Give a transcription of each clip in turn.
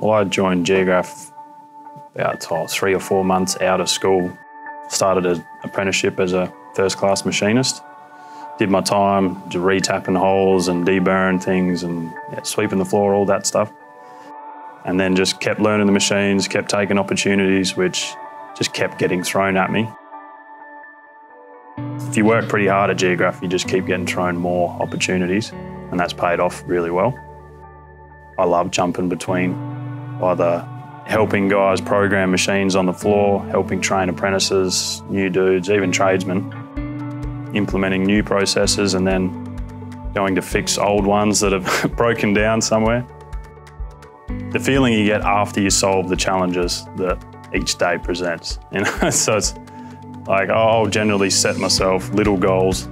Well, I joined Geographe about oh, three or four months out of school. Started an apprenticeship as a first class machinist. Did my time to retapping holes and deburring things and yeah, sweeping the floor, all that stuff. And then just kept learning the machines, kept taking opportunities, which just kept getting thrown at me. If you work pretty hard at Geographe, you just keep getting thrown more opportunities, and that's paid off really well. I love jumping between either helping guys program machines on the floor, helping train apprentices, new dudes, even tradesmen, implementing new processes and then going to fix old ones that have broken down somewhere. The feeling you get after you solve the challenges that each day presents, you know, so it's like oh, I'll generally set myself little goals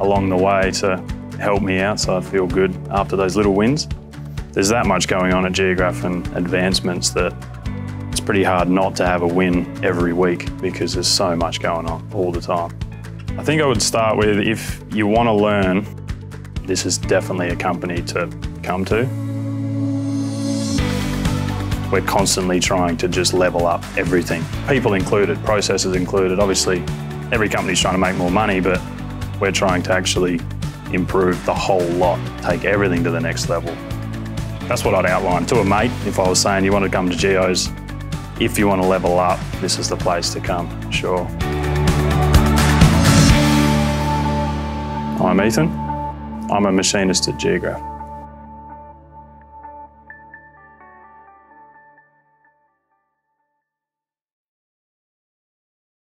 along the way to help me out so I feel good after those little wins. There's that much going on at Geographe and advancements that it's pretty hard not to have a win every week because there's so much going on all the time. I think I would start with if you want to learn, this is definitely a company to come to. We're constantly trying to just level up everything, people included, processes included. Obviously, every company's trying to make more money, but we're trying to actually improve the whole lot, take everything to the next level. That's what I'd outline to a mate if I was saying you want to come to Geo's. If you want to level up, this is the place to come, sure. I'm Ethan. I'm a machinist at Geographe.